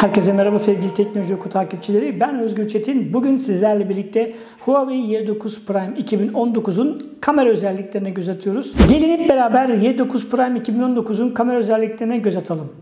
Herkese merhaba sevgili Teknoloji Oku takipçileri. Ben Özgür Çetin. Bugün sizlerle birlikte Huawei Y9 Prime 2019'un kamera özelliklerine göz atıyoruz. Gelin hep beraber Y9 Prime 2019'un kamera özelliklerine göz atalım.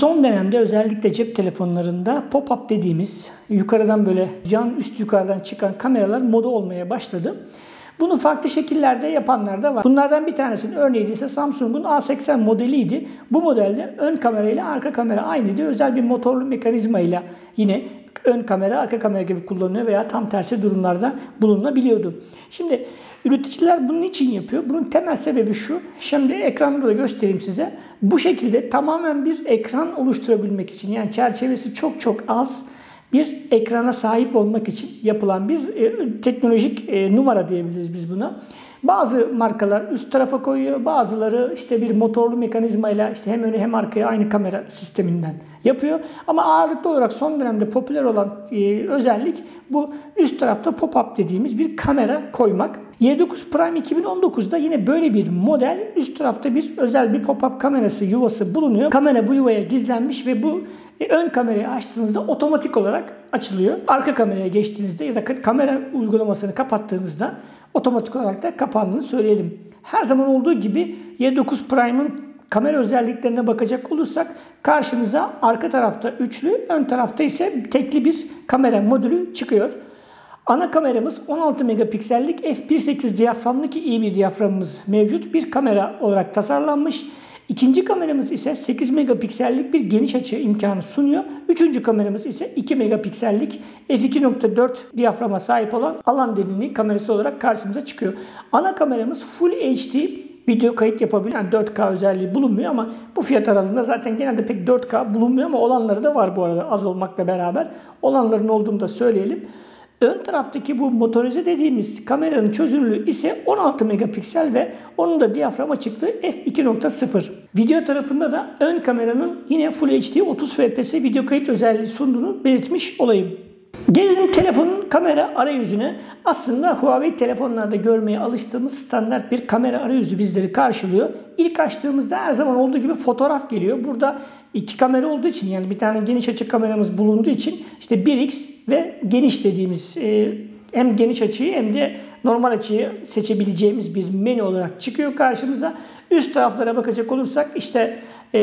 Son dönemde özellikle cep telefonlarında pop-up dediğimiz yukarıdan böyle can üst yukarıdan çıkan kameralar moda olmaya başladı. Bunu farklı şekillerde yapanlar da var. Bunlardan bir tanesinin örneği ise Samsung'un A80 modeliydi. Bu modelde ön kamera ile arka kamera aynıydı. Özel bir motorlu mekanizma ile yine ön kamera arka kamera gibi kullanılıyor veya tam tersi durumlarda bulunabiliyordu. Şimdi üreticiler bunun için yapıyor. Bunun temel sebebi şu. Şimdi ekranda da göstereyim size. Bu şekilde tamamen bir ekran oluşturabilmek için yani çerçevesi çok çok az bir ekrana sahip olmak için yapılan bir e, teknolojik e, numara diyebiliriz biz buna. Bazı markalar üst tarafa koyuyor, bazıları işte bir motorlu mekanizmayla işte hem öne hem arkaya aynı kamera sisteminden yapıyor. Ama ağırlıklı olarak son dönemde popüler olan e, özellik bu üst tarafta pop-up dediğimiz bir kamera koymak. Y9 Prime 2019'da yine böyle bir model üst tarafta bir özel bir pop-up kamerası yuvası bulunuyor. Kamera bu yuvaya gizlenmiş ve bu e, ön kamerayı açtığınızda otomatik olarak açılıyor. Arka kameraya geçtiğinizde ya da kamera uygulamasını kapattığınızda otomatik olarak da kapandığını söyleyelim. Her zaman olduğu gibi Y9 Prime'ın kamera özelliklerine bakacak olursak karşımıza arka tarafta üçlü, ön tarafta ise tekli bir kamera modülü çıkıyor. Ana kameramız 16 megapiksellik f1.8 diyaframlı ki iyi bir diyaframımız mevcut bir kamera olarak tasarlanmış. İkinci kameramız ise 8 megapiksellik bir geniş açı imkanı sunuyor. Üçüncü kameramız ise 2 megapiksellik f2.4 diyaframa sahip olan alan derinliği kamerası olarak karşımıza çıkıyor. Ana kameramız Full HD video kayıt yapabilen yani 4K özelliği bulunmuyor ama bu fiyat aralığında zaten genelde pek 4K bulunmuyor ama olanları da var bu arada az olmakla beraber. Olanların olduğunu da söyleyelim. Ön taraftaki bu motorize dediğimiz kameranın çözünürlüğü ise 16 megapiksel ve onun da diyafram açıklığı f2.0. Video tarafında da ön kameranın yine Full HD 30 fps video kayıt özelliği sunduğunu belirtmiş olayım. Gelelim telefonun kamera arayüzüne. Aslında Huawei telefonlarda görmeye alıştığımız standart bir kamera arayüzü bizleri karşılıyor. İlk açtığımızda her zaman olduğu gibi fotoğraf geliyor. Burada iki kamera olduğu için yani bir tane geniş açı kameramız bulunduğu için işte 1x ve geniş dediğimiz e, hem geniş açıyı hem de normal açıyı seçebileceğimiz bir menü olarak çıkıyor karşımıza. Üst taraflara bakacak olursak işte e,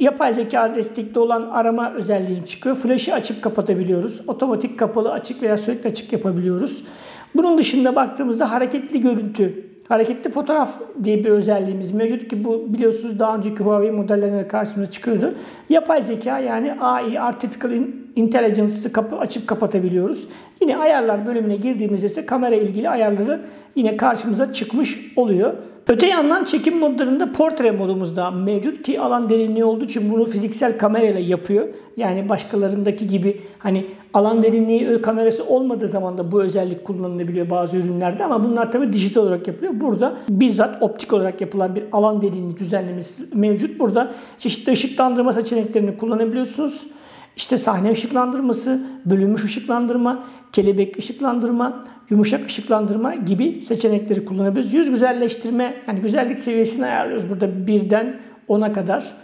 yapay zeka destekli olan arama özelliği çıkıyor. Flash'ı açıp kapatabiliyoruz. Otomatik kapalı açık veya sürekli açık yapabiliyoruz. Bunun dışında baktığımızda hareketli görüntü, hareketli fotoğraf diye bir özelliğimiz mevcut ki bu biliyorsunuz daha önceki Huawei modellerine karşımıza çıkıyordu. Yapay zeka yani AI, Artificial Intelligence'ı kapı açıp kapatabiliyoruz. Yine ayarlar bölümüne girdiğimizde ise kamera ilgili ayarları yine karşımıza çıkmış oluyor. Öte yandan çekim modlarında portre modumuz da mevcut ki alan derinliği olduğu için bunu fiziksel kamerayla yapıyor. Yani başkalarındaki gibi hani alan derinliği kamerası olmadığı zaman da bu özellik kullanılabiliyor bazı ürünlerde ama bunlar tabii dijital olarak yapılıyor. Burada bizzat optik olarak yapılan bir alan derinliği düzenlemesi mevcut. Burada çeşitli ışıklandırma seçeneklerini kullanabiliyorsunuz. İşte sahne ışıklandırması, bölünmüş ışıklandırma, kelebek ışıklandırma, yumuşak ışıklandırma gibi seçenekleri kullanabiliriz. Yüz güzelleştirme, yani güzellik seviyesini ayarlıyoruz. Burada birden 10'a kadar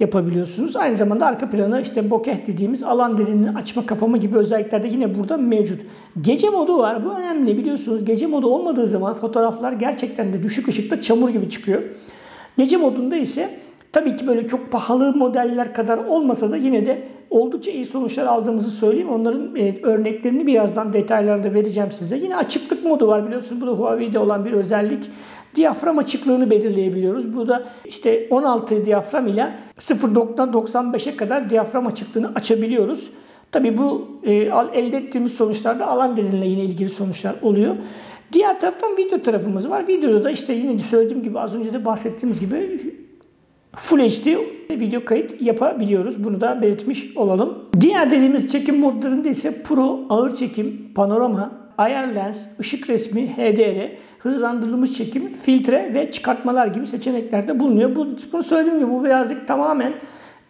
yapabiliyorsunuz. Aynı zamanda arka planı işte bokeh dediğimiz alan derinliğini açma kapama gibi özellikler de yine burada mevcut. Gece modu var. Bu önemli biliyorsunuz. Gece modu olmadığı zaman fotoğraflar gerçekten de düşük ışıkta çamur gibi çıkıyor. Gece modunda ise tabii ki böyle çok pahalı modeller kadar olmasa da yine de oldukça iyi sonuçlar aldığımızı söyleyeyim. Onların e, örneklerini birazdan detaylarında vereceğim size. Yine açıklık modu var biliyorsunuz. Bu da Huawei'de olan bir özellik. Diyafram açıklığını belirleyebiliyoruz. Burada işte 16 diyafram ile 0.95'e kadar diyafram açıklığını açabiliyoruz. Tabii bu e, elde ettiğimiz sonuçlarda alan derinliğine yine ilgili sonuçlar oluyor. Diğer taraftan video tarafımız var. Videoda da işte yine söylediğim gibi az önce de bahsettiğimiz gibi Full HD video kayıt yapabiliyoruz. Bunu da belirtmiş olalım. Diğer dediğimiz çekim modlarında ise Pro, ağır çekim, panorama, ayar lens, ışık resmi, HDR, hızlandırılmış çekim, filtre ve çıkartmalar gibi seçeneklerde bulunuyor. Bu, bunu söylediğim gibi bu birazcık tamamen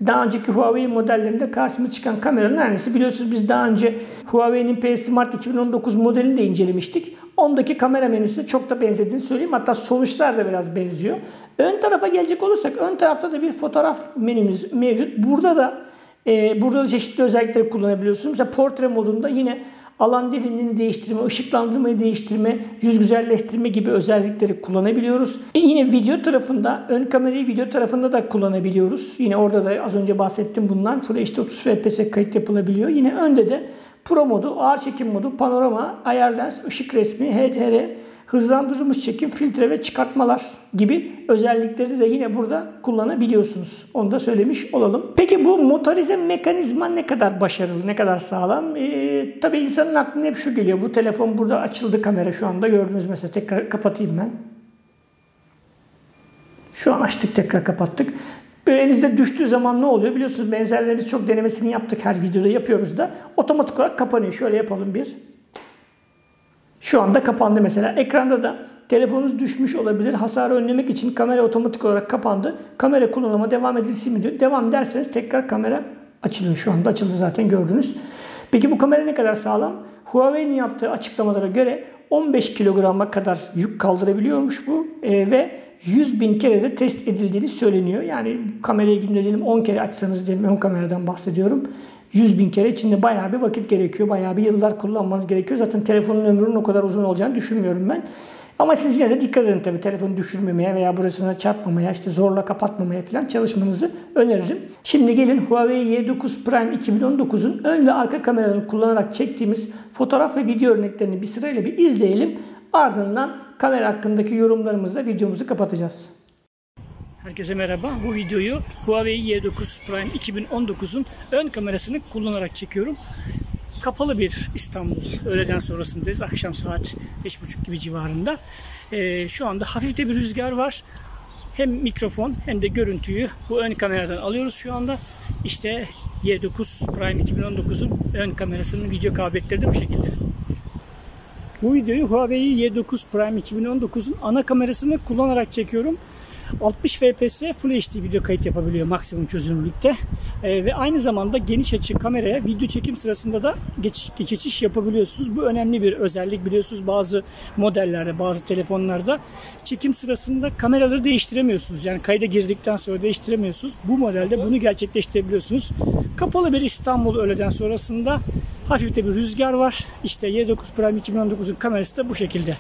daha önceki Huawei modellerinde karşıma çıkan kameranın aynısı. Biliyorsunuz biz daha önce Huawei'nin P Smart 2019 modelini de incelemiştik. Ondaki kamera menüsü de çok da benzediğini söyleyeyim. Hatta sonuçlar da biraz benziyor. Ön tarafa gelecek olursak ön tarafta da bir fotoğraf menümüz mevcut. Burada da e, burada da çeşitli özellikleri kullanabiliyorsunuz. Mesela portre modunda yine alan derinliğini değiştirme, ışıklandırmayı değiştirme, yüz güzelleştirme gibi özellikleri kullanabiliyoruz. E yine video tarafında, ön kamerayı video tarafında da kullanabiliyoruz. Yine orada da az önce bahsettim bundan. Full HD 30 FPS kayıt yapılabiliyor. Yine önde de Pro modu, ağır çekim modu, panorama, ayar lens, ışık resmi, HDR, hızlandırılmış çekim, filtre ve çıkartmalar gibi özellikleri de yine burada kullanabiliyorsunuz. Onu da söylemiş olalım. Peki bu motorize mekanizma ne kadar başarılı, ne kadar sağlam? Ee, tabii insanın aklına hep şu geliyor. Bu telefon burada açıldı kamera şu anda gördünüz mesela. Tekrar kapatayım ben. Şu an açtık tekrar kapattık. Elinizde düştüğü zaman ne oluyor? Biliyorsunuz benzerlerimiz çok denemesini yaptık her videoda yapıyoruz da. Otomatik olarak kapanıyor. Şöyle yapalım bir. Şu anda kapandı mesela. Ekranda da telefonunuz düşmüş olabilir. Hasarı önlemek için kamera otomatik olarak kapandı. Kamera kullanıma devam edilsin mi diyor. Devam derseniz tekrar kamera açılıyor. Şu anda açıldı zaten gördünüz. Peki bu kamera ne kadar sağlam? Huawei'nin yaptığı açıklamalara göre 15 kilograma kadar yük kaldırabiliyormuş bu e, ve 100 bin kere de test edildiğini söyleniyor. Yani kamerayı günde diyelim 10 kere açsanız diyelim ön kameradan bahsediyorum. 100 bin kere içinde bayağı bir vakit gerekiyor. Bayağı bir yıllar kullanmanız gerekiyor. Zaten telefonun ömrünün o kadar uzun olacağını düşünmüyorum ben. Ama siz yine de dikkat edin tabii telefonu düşürmemeye veya burasına çarpmamaya, işte zorla kapatmamaya falan çalışmanızı öneririm. Şimdi gelin Huawei Y9 Prime 2019'un ön ve arka kameralarını kullanarak çektiğimiz fotoğraf ve video örneklerini bir sırayla bir izleyelim. Ardından kamera hakkındaki yorumlarımızla videomuzu kapatacağız. Herkese merhaba. Bu videoyu Huawei Y9 Prime 2019'un ön kamerasını kullanarak çekiyorum. Kapalı bir İstanbul öğleden sonrasındayız. Akşam saat 5.30 gibi civarında. Ee, şu anda hafif de bir rüzgar var. Hem mikrofon hem de görüntüyü bu ön kameradan alıyoruz şu anda. İşte Y9 Prime 2019'un ön kamerasının video kabiliyetleri de bu şekilde. Bu videoyu Huawei Y9 Prime 2019'un ana kamerasını kullanarak çekiyorum. 60 fps Full HD video kayıt yapabiliyor maksimum çözünürlükte. E, ve aynı zamanda geniş açı kameraya video çekim sırasında da geçiş, geçiş yapabiliyorsunuz. Bu önemli bir özellik biliyorsunuz bazı modellerde, bazı telefonlarda çekim sırasında kameraları değiştiremiyorsunuz. Yani kayda girdikten sonra değiştiremiyorsunuz. Bu modelde bunu gerçekleştirebiliyorsunuz. Kapalı bir İstanbul öğleden sonrasında hafif de bir rüzgar var. İşte Y9 Prime 2019'un kamerası da bu şekilde.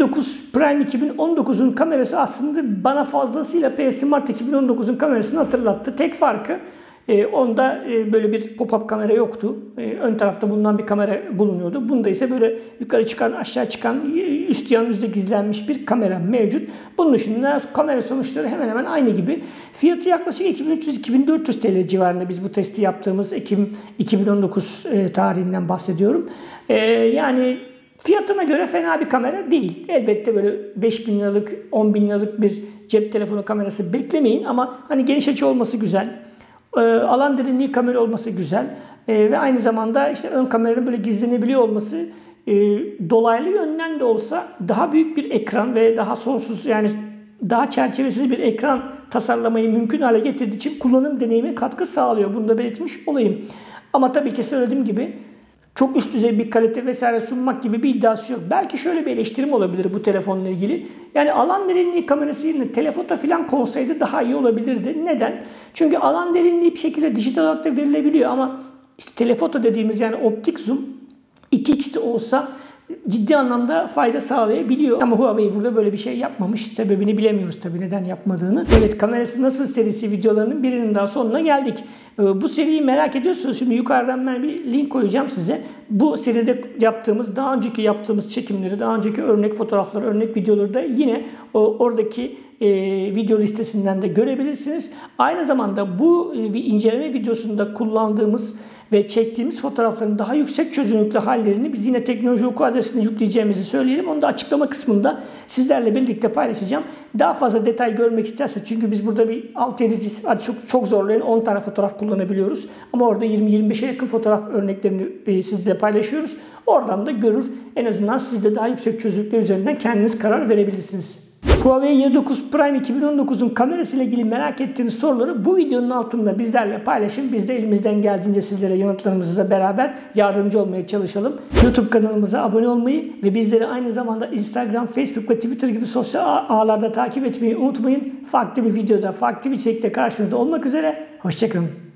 Huawei Y9 Prime 2019'un kamerası aslında bana fazlasıyla P Smart 2019'un kamerasını hatırlattı. Tek farkı e, onda e, böyle bir pop-up kamera yoktu. E, ön tarafta bulunan bir kamera bulunuyordu. Bunda ise böyle yukarı çıkan, aşağı çıkan, üst yanınızda gizlenmiş bir kamera mevcut. Bunun dışında kamera sonuçları hemen hemen aynı gibi. Fiyatı yaklaşık 2300-2400 TL civarında biz bu testi yaptığımız Ekim 2019 e, tarihinden bahsediyorum. Yani Fiyatına göre fena bir kamera değil. Elbette böyle 5 bin liralık, 10 bin liralık bir cep telefonu kamerası beklemeyin ama hani geniş açı olması güzel. E, alan derinliği kamera olması güzel. E, ve aynı zamanda işte ön kameranın böyle gizlenebiliyor olması e, dolaylı yönden de olsa daha büyük bir ekran ve daha sonsuz yani daha çerçevesiz bir ekran tasarlamayı mümkün hale getirdiği için kullanım deneyimi katkı sağlıyor. Bunu da belirtmiş olayım. Ama tabii ki söylediğim gibi çok üst düzey bir kalite vesaire sunmak gibi bir iddiası yok. Belki şöyle bir eleştirim olabilir bu telefonla ilgili. Yani alan derinliği kamerası yerine telefoto falan konsaydı daha iyi olabilirdi. Neden? Çünkü alan derinliği bir şekilde dijital olarak da verilebiliyor ama işte telefoto dediğimiz yani optik zoom 2x'te olsa ciddi anlamda fayda sağlayabiliyor. Ama Huawei burada böyle bir şey yapmamış. Sebebini bilemiyoruz tabii neden yapmadığını. Evet kamerası nasıl serisi videolarının birinin daha sonuna geldik. Ee, bu seriyi merak ediyorsanız şimdi yukarıdan ben bir link koyacağım size. Bu seride yaptığımız, daha önceki yaptığımız çekimleri, daha önceki örnek fotoğrafları, örnek videoları da yine oradaki e, video listesinden de görebilirsiniz. Aynı zamanda bu e, inceleme videosunda kullandığımız ve çektiğimiz fotoğrafların daha yüksek çözünürlüklü hallerini biz yine teknoloji oku adresine yükleyeceğimizi söyleyelim. Onu da açıklama kısmında sizlerle birlikte paylaşacağım. Daha fazla detay görmek isterse çünkü biz burada bir 6-7 hadi çok, çok zorlayın 10 tane fotoğraf kullanabiliyoruz. Ama orada 20-25'e yakın fotoğraf örneklerini e, sizle paylaşıyoruz. Oradan da görür. En azından siz de daha yüksek çözünürlükler üzerinden kendiniz karar verebilirsiniz. Huawei Y9 Prime 2019'un kamerası ile ilgili merak ettiğiniz soruları bu videonun altında bizlerle paylaşın. Biz de elimizden geldiğince sizlere yanıtlarımızla beraber yardımcı olmaya çalışalım. YouTube kanalımıza abone olmayı ve bizleri aynı zamanda Instagram, Facebook ve Twitter gibi sosyal ağlarda takip etmeyi unutmayın. Farklı bir videoda, farklı bir içerikte karşınızda olmak üzere. Hoşçakalın.